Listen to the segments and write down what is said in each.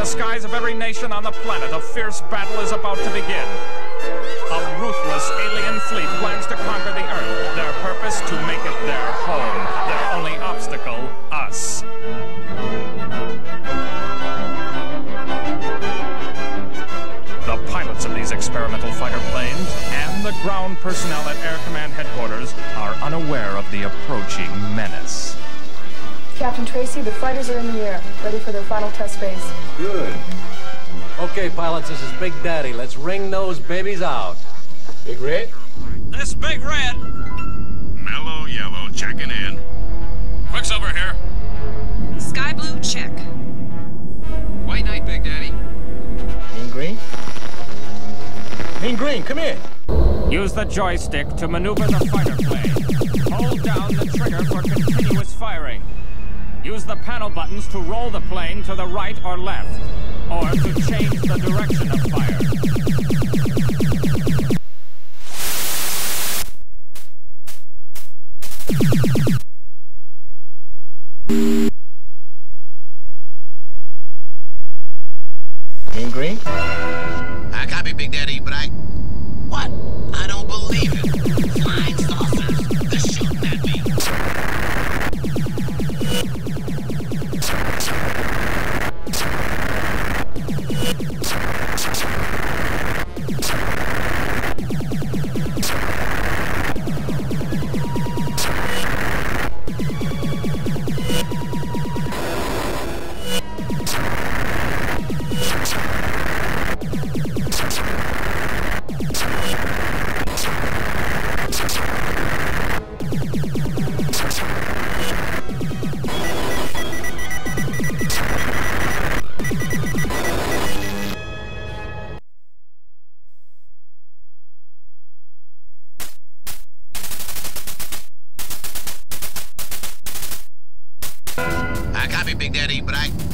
the skies of every nation on the planet, a fierce battle is about to begin. A ruthless alien fleet plans to conquer the Earth. Their purpose, to make it their home. Their only obstacle, us. The pilots of these experimental fighter planes and the ground personnel at Air Command headquarters are unaware of the approaching menace. Captain Tracy, the fighters are in the air, ready for their final test phase. Good. Okay, pilots, this is Big Daddy. Let's ring those babies out. Big Red? This Big Red. Mellow Yellow checking in. Quicksilver here. Sky Blue, check. White Knight, Big Daddy. Mean Green? Mean Green, come in. Use the joystick to maneuver the fighter plane. Hold down the trigger for continuous firing. Use the panel buttons to roll the plane to the right or left, or to change the direction of fire. Big Daddy, but I.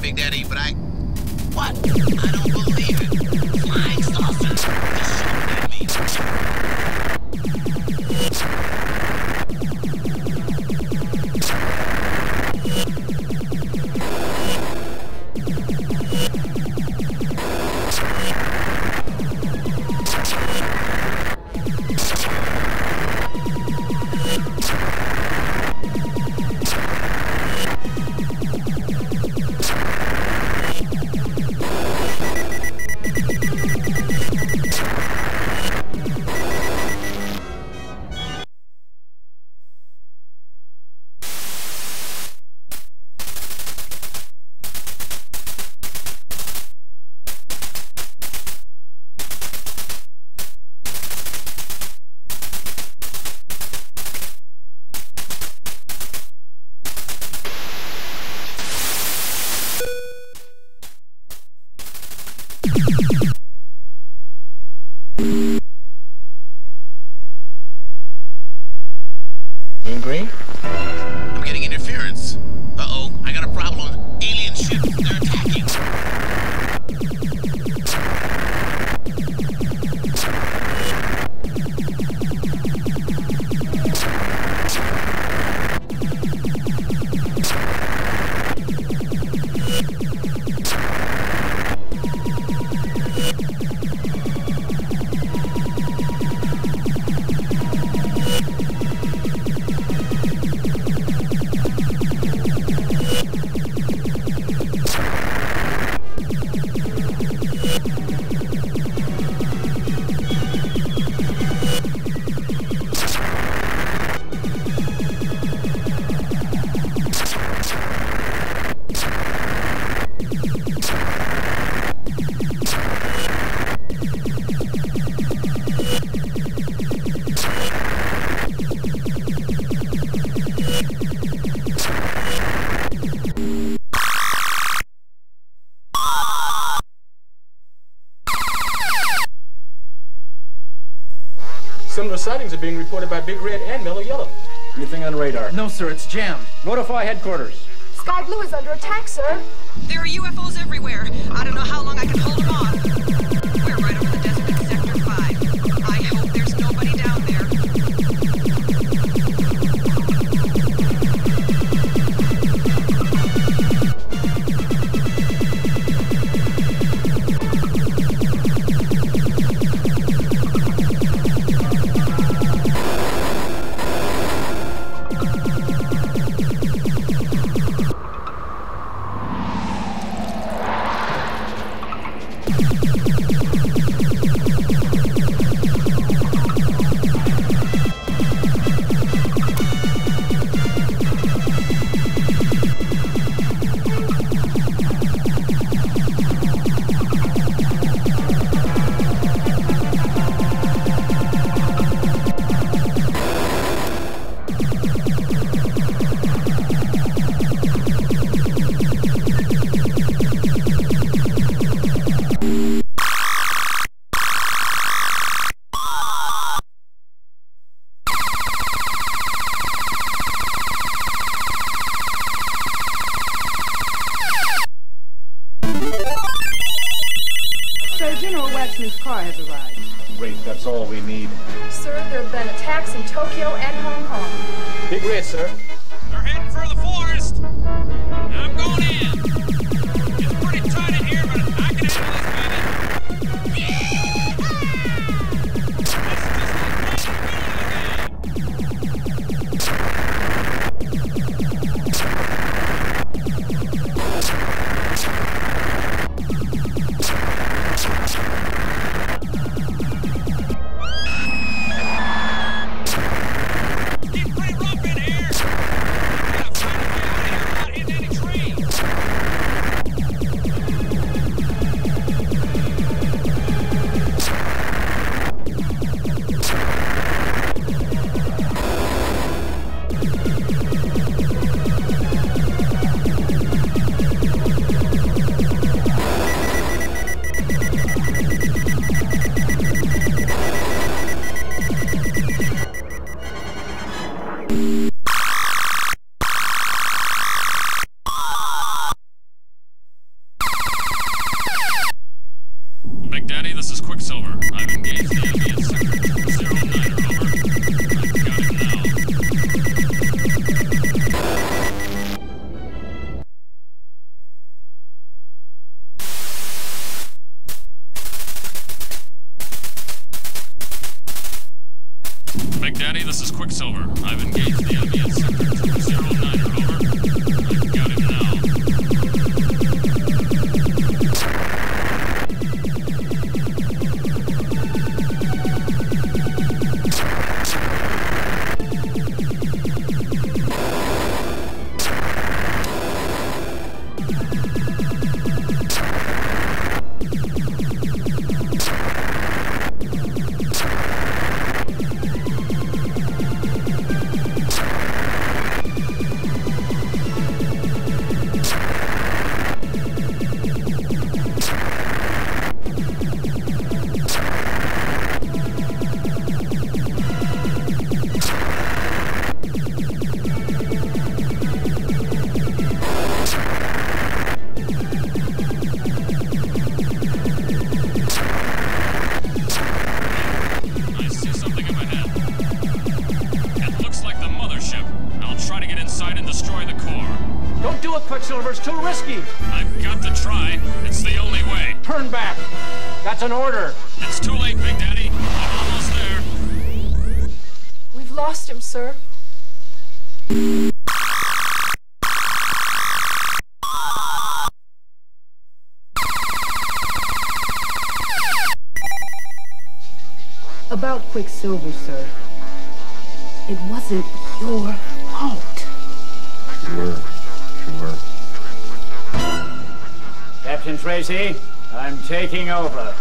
Big Daddy, but I. What? I sightings are being reported by Big Red and Mellow Yellow. Anything on radar? No, sir, it's jammed. Notify headquarters. Sky Blue is under attack, sir. There are UFOs everywhere. I don't know how long I can hold them off. General car has arrived. Great, that's all we need. Sir, there have been attacks in Tokyo and Hong Kong. Big Red, sir. Daddy, this is Quicksilver. I've engaged the at sector 209, over. I've got him now. Big Daddy, this is Quicksilver. I've engaged the at sector you do it, Quicksilver. It's too risky. I've got to try. It's the only way. Turn back. That's an order. It's too late, Big Daddy. I'm almost there. We've lost him, sir. About Quicksilver, sir. It wasn't your fault. Captain Tracy. I'm taking over.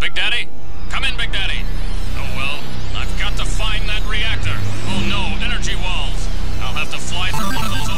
Big Daddy? Come in, Big Daddy. Oh, well, I've got to find that reactor. Oh, no, energy walls. I'll have to fly through one of those